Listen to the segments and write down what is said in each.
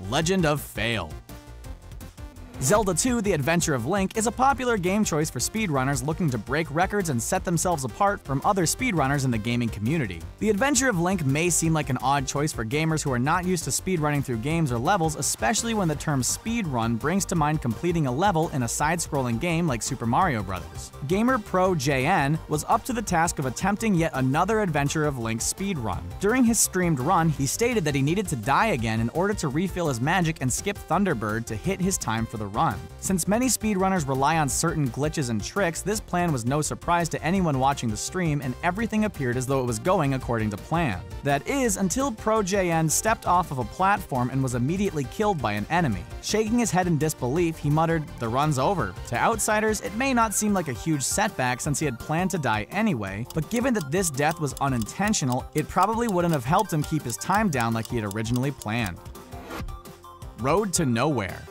Legend of Fail. Zelda 2 The Adventure of Link is a popular game choice for speedrunners looking to break records and set themselves apart from other speedrunners in the gaming community. The Adventure of Link may seem like an odd choice for gamers who are not used to speedrunning through games or levels, especially when the term speedrun brings to mind completing a level in a side-scrolling game like Super Mario Bros. Gamer Pro JN was up to the task of attempting yet another Adventure of Link speedrun. During his streamed run, he stated that he needed to die again in order to refill his magic and skip Thunderbird to hit his time for the the run. Since many speedrunners rely on certain glitches and tricks, this plan was no surprise to anyone watching the stream and everything appeared as though it was going according to plan. That is, until ProJN stepped off of a platform and was immediately killed by an enemy. Shaking his head in disbelief, he muttered, the run's over. To outsiders, it may not seem like a huge setback since he had planned to die anyway, but given that this death was unintentional, it probably wouldn't have helped him keep his time down like he had originally planned. Road to Nowhere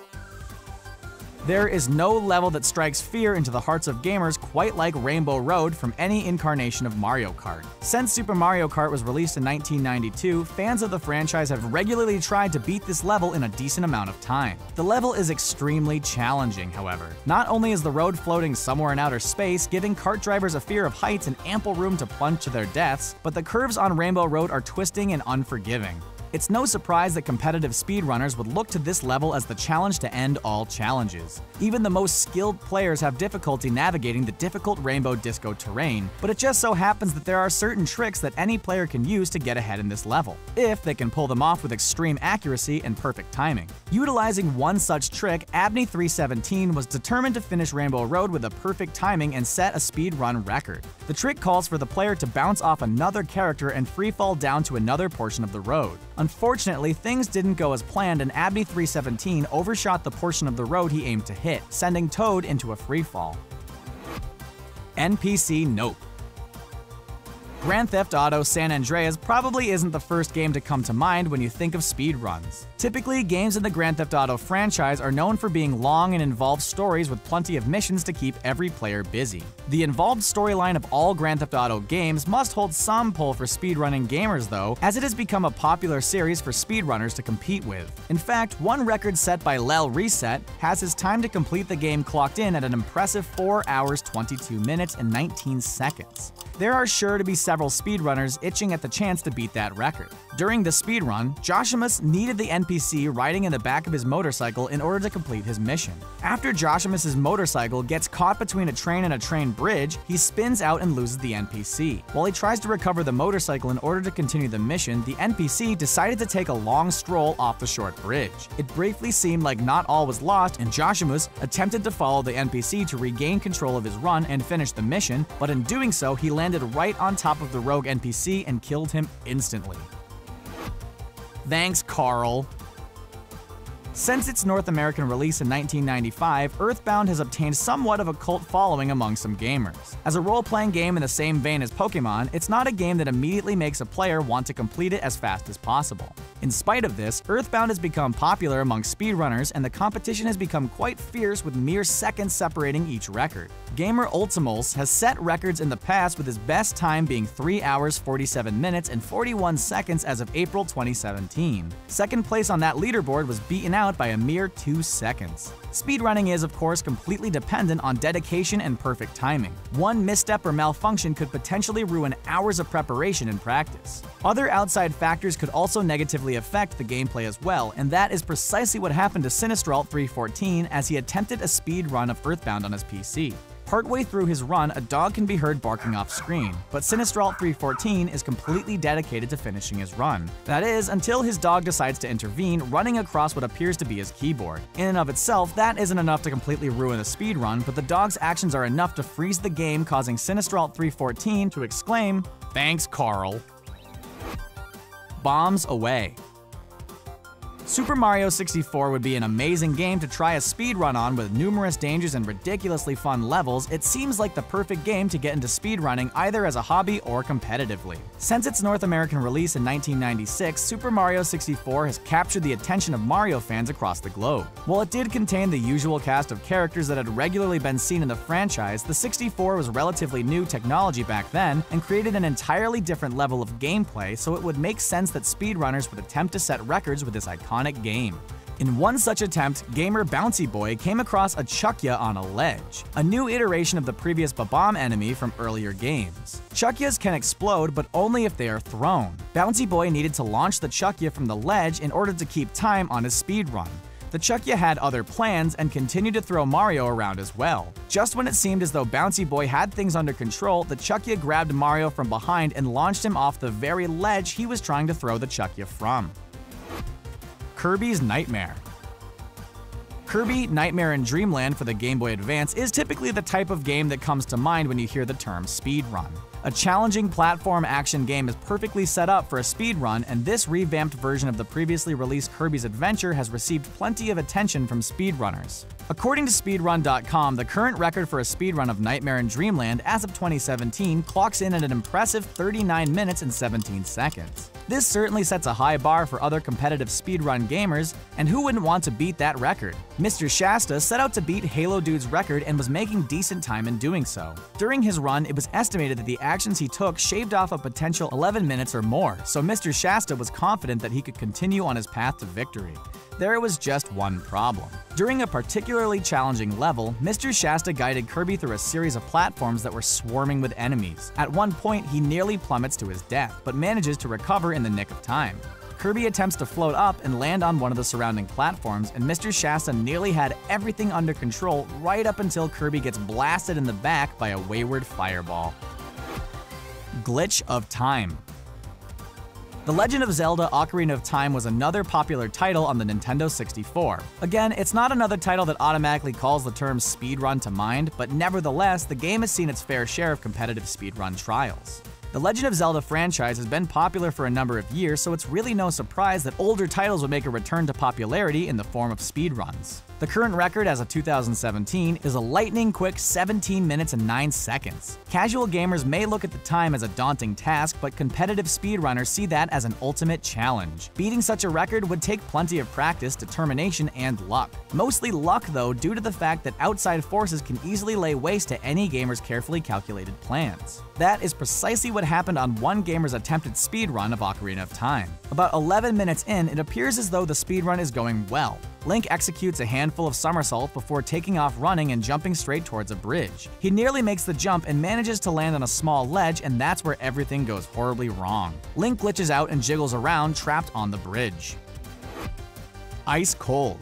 there is no level that strikes fear into the hearts of gamers quite like Rainbow Road from any incarnation of Mario Kart. Since Super Mario Kart was released in 1992, fans of the franchise have regularly tried to beat this level in a decent amount of time. The level is extremely challenging, however. Not only is the road floating somewhere in outer space, giving kart drivers a fear of heights and ample room to plunge to their deaths, but the curves on Rainbow Road are twisting and unforgiving. It's no surprise that competitive speedrunners would look to this level as the challenge to end all challenges. Even the most skilled players have difficulty navigating the difficult Rainbow Disco terrain, but it just so happens that there are certain tricks that any player can use to get ahead in this level, if they can pull them off with extreme accuracy and perfect timing. Utilizing one such trick, Abney317 was determined to finish Rainbow Road with a perfect timing and set a speedrun record. The trick calls for the player to bounce off another character and freefall down to another portion of the road. Unfortunately, things didn't go as planned and Abney 317 overshot the portion of the road he aimed to hit, sending Toad into a freefall. NPC Nope Grand Theft Auto San Andreas probably isn't the first game to come to mind when you think of speedruns. Typically, games in the Grand Theft Auto franchise are known for being long and involved stories with plenty of missions to keep every player busy. The involved storyline of all Grand Theft Auto games must hold some pull for speedrunning gamers though, as it has become a popular series for speedrunners to compete with. In fact, one record set by Lel Reset has his time to complete the game clocked in at an impressive 4 hours 22 minutes and 19 seconds. There are sure to be several speedrunners itching at the chance to beat that record. During the speedrun, Joshimuz needed the NPC riding in the back of his motorcycle in order to complete his mission. After Joshimuz's motorcycle gets caught between a train and a train bridge, he spins out and loses the NPC. While he tries to recover the motorcycle in order to continue the mission, the NPC decided to take a long stroll off the short bridge. It briefly seemed like not all was lost, and Joshimuz attempted to follow the NPC to regain control of his run and finish the mission, but in doing so, he landed right on top of the rogue NPC and killed him instantly. Thanks, Carl. Since its North American release in 1995, Earthbound has obtained somewhat of a cult following among some gamers. As a role-playing game in the same vein as Pokemon, it's not a game that immediately makes a player want to complete it as fast as possible. In spite of this, Earthbound has become popular among speedrunners and the competition has become quite fierce with mere seconds separating each record. Gamer Ultimals has set records in the past with his best time being 3 hours 47 minutes and 41 seconds as of April 2017. Second place on that leaderboard was beaten out by a mere 2 seconds. Speedrunning is, of course, completely dependent on dedication and perfect timing. One misstep or malfunction could potentially ruin hours of preparation and practice. Other outside factors could also negatively affect the gameplay as well, and that is precisely what happened to Sinistrault 314 as he attempted a speed run of Earthbound on his PC. Partway through his run, a dog can be heard barking off screen, but Sinistrault 314 is completely dedicated to finishing his run. That is, until his dog decides to intervene, running across what appears to be his keyboard. In and of itself, that isn't enough to completely ruin a speed run, but the dog's actions are enough to freeze the game, causing Sinistrault 314 to exclaim, Thanks, Carl. Bombs away. Super Mario 64 would be an amazing game to try a speedrun on with numerous dangers and ridiculously fun levels, it seems like the perfect game to get into speedrunning either as a hobby or competitively. Since its North American release in 1996, Super Mario 64 has captured the attention of Mario fans across the globe. While it did contain the usual cast of characters that had regularly been seen in the franchise, the 64 was relatively new technology back then and created an entirely different level of gameplay, so it would make sense that speedrunners would attempt to set records with this iconic iconic game. In one such attempt, gamer Bouncy Boy came across a Chuckya on a ledge, a new iteration of the previous Bob-omb enemy from earlier games. Chuckyas can explode, but only if they are thrown. Bouncy Boy needed to launch the Chuckya from the ledge in order to keep time on his speedrun. The Chuckya had other plans and continued to throw Mario around as well. Just when it seemed as though Bouncy Boy had things under control, the Chuckya grabbed Mario from behind and launched him off the very ledge he was trying to throw the Chuckya from. Kirby's Nightmare. Kirby Nightmare in Dreamland for the Game Boy Advance is typically the type of game that comes to mind when you hear the term speedrun. A challenging platform action game is perfectly set up for a speedrun, and this revamped version of the previously released Kirby's Adventure has received plenty of attention from speedrunners. According to Speedrun.com, the current record for a speedrun of Nightmare in Dreamland as of 2017 clocks in at an impressive 39 minutes and 17 seconds. This certainly sets a high bar for other competitive speedrun gamers, and who wouldn't want to beat that record? Mr. Shasta set out to beat Halo Dude's record and was making decent time in doing so. During his run, it was estimated that the actions he took shaved off a potential 11 minutes or more, so Mr. Shasta was confident that he could continue on his path to victory. There was just one problem. During a particularly challenging level, Mr. Shasta guided Kirby through a series of platforms that were swarming with enemies. At one point, he nearly plummets to his death, but manages to recover in the nick of time. Kirby attempts to float up and land on one of the surrounding platforms, and Mr. Shasta nearly had everything under control right up until Kirby gets blasted in the back by a wayward fireball. Glitch of Time the Legend of Zelda Ocarina of Time was another popular title on the Nintendo 64. Again, it's not another title that automatically calls the term speedrun to mind, but nevertheless, the game has seen its fair share of competitive speedrun trials. The Legend of Zelda franchise has been popular for a number of years, so it's really no surprise that older titles would make a return to popularity in the form of speedruns. The current record as of 2017 is a lightning quick 17 minutes and 9 seconds. Casual gamers may look at the time as a daunting task, but competitive speedrunners see that as an ultimate challenge. Beating such a record would take plenty of practice, determination, and luck. Mostly luck, though, due to the fact that outside forces can easily lay waste to any gamer's carefully calculated plans. That is precisely what happened on one gamer's attempted speedrun of Ocarina of Time. About 11 minutes in, it appears as though the speedrun is going well. Link executes a handful of somersaults before taking off running and jumping straight towards a bridge. He nearly makes the jump and manages to land on a small ledge, and that's where everything goes horribly wrong. Link glitches out and jiggles around, trapped on the bridge. Ice Cold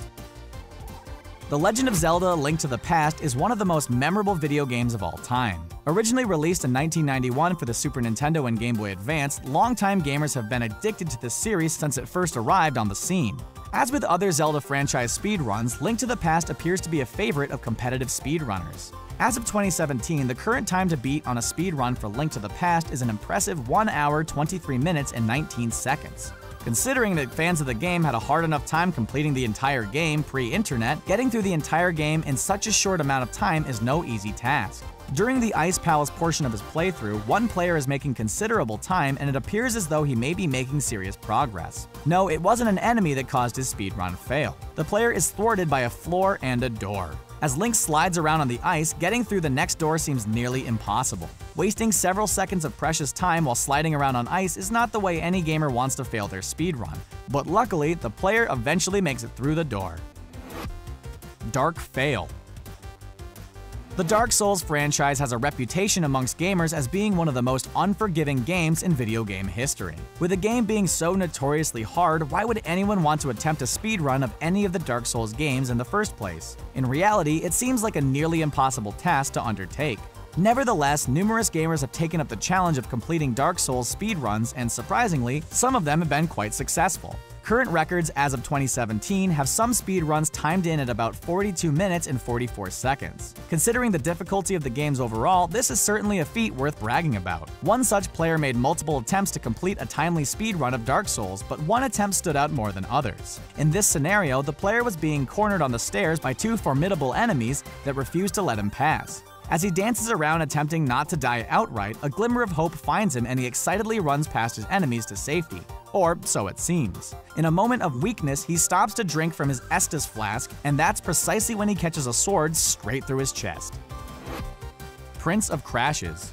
the Legend of Zelda Link to the Past is one of the most memorable video games of all time. Originally released in 1991 for the Super Nintendo and Game Boy Advance, longtime gamers have been addicted to this series since it first arrived on the scene. As with other Zelda franchise speedruns, Link to the Past appears to be a favorite of competitive speedrunners. As of 2017, the current time to beat on a speedrun for Link to the Past is an impressive 1 hour, 23 minutes, and 19 seconds. Considering that fans of the game had a hard enough time completing the entire game pre-internet, getting through the entire game in such a short amount of time is no easy task. During the Ice Palace portion of his playthrough, one player is making considerable time and it appears as though he may be making serious progress. No, it wasn't an enemy that caused his speedrun fail. The player is thwarted by a floor and a door. As Link slides around on the ice, getting through the next door seems nearly impossible. Wasting several seconds of precious time while sliding around on ice is not the way any gamer wants to fail their speedrun, but luckily, the player eventually makes it through the door. Dark Fail the Dark Souls franchise has a reputation amongst gamers as being one of the most unforgiving games in video game history. With a game being so notoriously hard, why would anyone want to attempt a speedrun of any of the Dark Souls games in the first place? In reality, it seems like a nearly impossible task to undertake. Nevertheless, numerous gamers have taken up the challenge of completing Dark Souls speedruns, and surprisingly, some of them have been quite successful. Current records as of 2017 have some speedruns timed in at about 42 minutes and 44 seconds. Considering the difficulty of the games overall, this is certainly a feat worth bragging about. One such player made multiple attempts to complete a timely speedrun of Dark Souls, but one attempt stood out more than others. In this scenario, the player was being cornered on the stairs by two formidable enemies that refused to let him pass. As he dances around attempting not to die outright, a glimmer of hope finds him and he excitedly runs past his enemies to safety. Or so it seems. In a moment of weakness, he stops to drink from his Estus flask, and that's precisely when he catches a sword straight through his chest. Prince of Crashes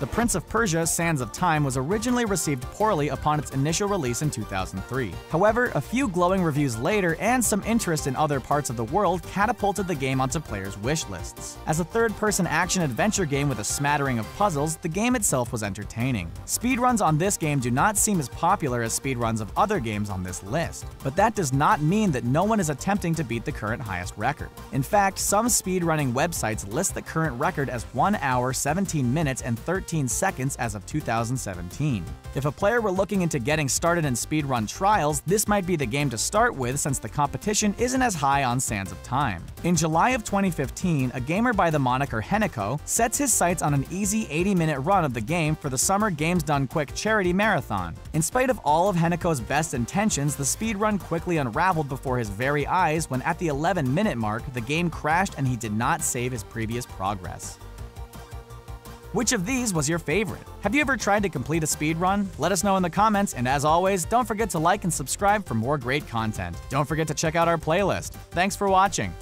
The Prince of Persia Sands of Time was originally received poorly upon its initial release in 2003. However, a few glowing reviews later and some interest in other parts of the world catapulted the game onto players' wish lists. As a third-person action-adventure game with a smattering of puzzles, the game itself was entertaining. Speedruns on this game do not seem as popular as speedruns of other games on this list, but that does not mean that no one is attempting to beat the current highest record. In fact, some speedrunning websites list the current record as 1 hour, 17 minutes, and 13 seconds as of 2017. If a player were looking into getting started in speedrun trials, this might be the game to start with since the competition isn't as high on Sands of Time. In July of 2015, a gamer by the moniker Heniko sets his sights on an easy 80-minute run of the game for the Summer Games Done Quick charity marathon. In spite of all of Heniko's best intentions, the speedrun quickly unraveled before his very eyes when at the 11-minute mark, the game crashed and he did not save his previous progress. Which of these was your favorite? Have you ever tried to complete a speedrun? Let us know in the comments, and as always, don't forget to like and subscribe for more great content. Don't forget to check out our playlist. Thanks for watching.